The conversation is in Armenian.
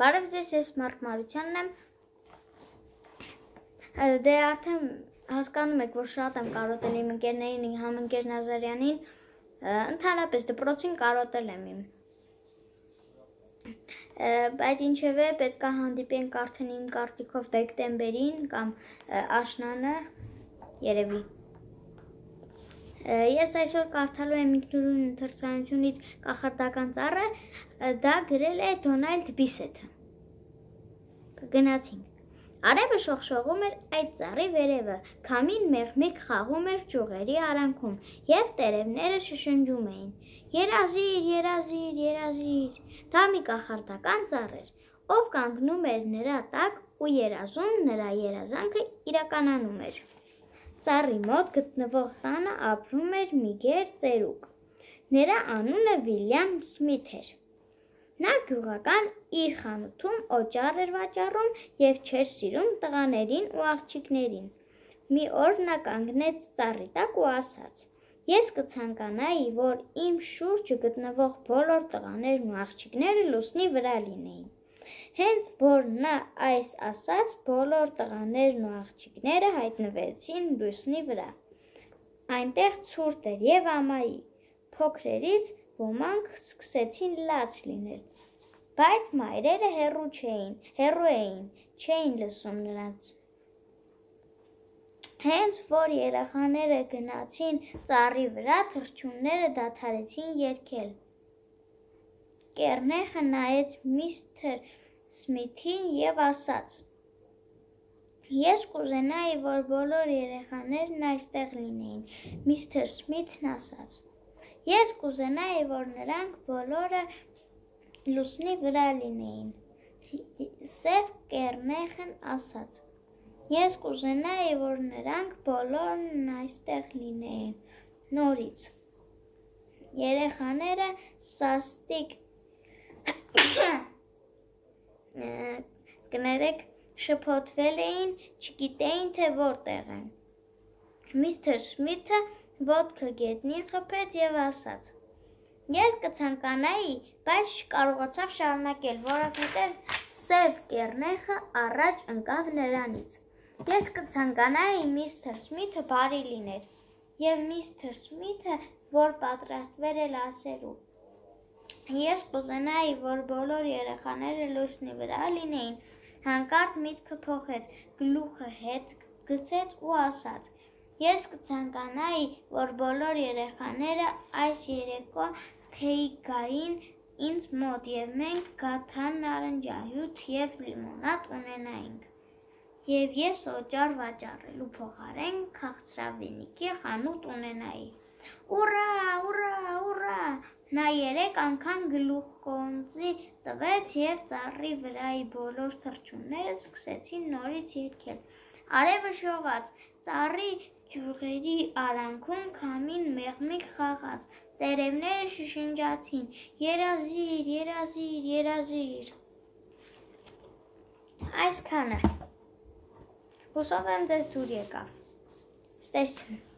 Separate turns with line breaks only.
Բարև ձեզ, ես Մարկ Մարությանն եմ։ Դե արդեն հասկանում եք, որ շատ եմ կարոտել իմ ընկերներին, համընկեր Նազարյանին, ընդհանրապես դպրոցին կարոտել եմ իմ։ Բայց ինչևէ պետք է հանդիպենք արդեն իմ կարծիքով դեկտեմբերին կամ աշնանը երևի Ես այսօր կարդալու եմ ինքնուրույն ընթերցանությունից կախարդական ծառը, դա գրել է Դոնալդ Բիսեթը։ Գնացինք։ Արևը շողշողում էր այդ ծառի վերևը, քամին մեղմիկ խաղում էր ճյուղերի արանքում, եւ տերևները շշնջում էին. Երազիր, երազիր, երազիր։ Դա մի կախարդական ծառ էր, ով կանգնում էր նրա տակ ու երազում նրա երազանքը իրականանում էր։ Ծառի մոտ գտնվող տանը ապրում էր մի գեր ծերուկ։ Նրա անունը Վիլյամ Սմիթ էր։ Նա գյուղական իր խանութում օճառ էր վաճառում եւ չէր սիրում տղաներին ու աղջիկներին։ Մի օր նա կանգնեց ծառի տակ ու ասաց. Ես կցանկանայի, որ իմ շուրջը գտնվող բոլոր տղաներն ու աղջիկները լուսնի վրա լինեին։ Հենց որ նա այս ասաց, բոլոր տղաներն ու աղջիկները հայտնվեցին լուսնի վրա։ Այնտեղ ցուրտ էր եւ ամայի։ Փոքրերից ոմանք սկսեցին լաց լինել։ Բայց մայրերը հերու չէին, հերու էին, չէին լսում նրանց։ Հենց որ երեխաները գնացին ծառի վրա, թրջունները դադարեցին երգել։ Կեռնեխը նայեց միստր Սմիթին եւ ասաց. Ես կուզենայի, որ բոլոր երեխաներն այստեղ լինեին։ Միստր Սմիթն ասաց. Ես կուզենայի, որ նրանք բոլորը լուսնի վրա լինեին։ Սև կեռնեխն ասաց. Ես կուզենայի, որ նրանք բոլորն այստեղ լինեին։ Նորից երեխաները սաստիկ կներեք շփոթվել էին, չգիտեին թե որտեղ են։ Միստր Սմիթը ոտքը գետնին խփեց եւ ասաց. Ես կցանկանայի, բայց չկարողացավ շարունակել, որովհետեւ սև կեռնեխը առաջ ընկավ նրանից։ Ես կցանկանայի միստր Սմիթը բարի լիներ, եւ միստր Սմիթը, որ պատրաստվել էր ասելու Ես կուզենայի, որ բոլոր երեխաները լույսնի վրա լինեին, հանկարծ միտքը փոխեց, գլուխը հետ գցեց ու ասաց. Ես կցանկանայի, որ բոլոր երեխաները այս երեկո թեյ գային ինձ մոտ եւ մենք գաթան նարնջահյութ եւ լիմոնադ ունենայինք։ Եվ ես օճառ վաճառելու փոխարեն քաղցրավենիքի խանութ ունենայի։ Ուրա, ուրա, ուրա, Նա երեք անգամ գլուխկոնձի տվեց եւ ծառի վրայի բոլոր թրջունները սկսեցին նորից երգել։ Արևը շողաց, ծառի ջուղերի արանքում քամին մեղմիկ խաղաց, տերևները շշնջացին. երազիր, երազիր, երազիր։ Այսքանը։ Հուսով եմ ձեզ դուր եկավ։ Ստեսություն։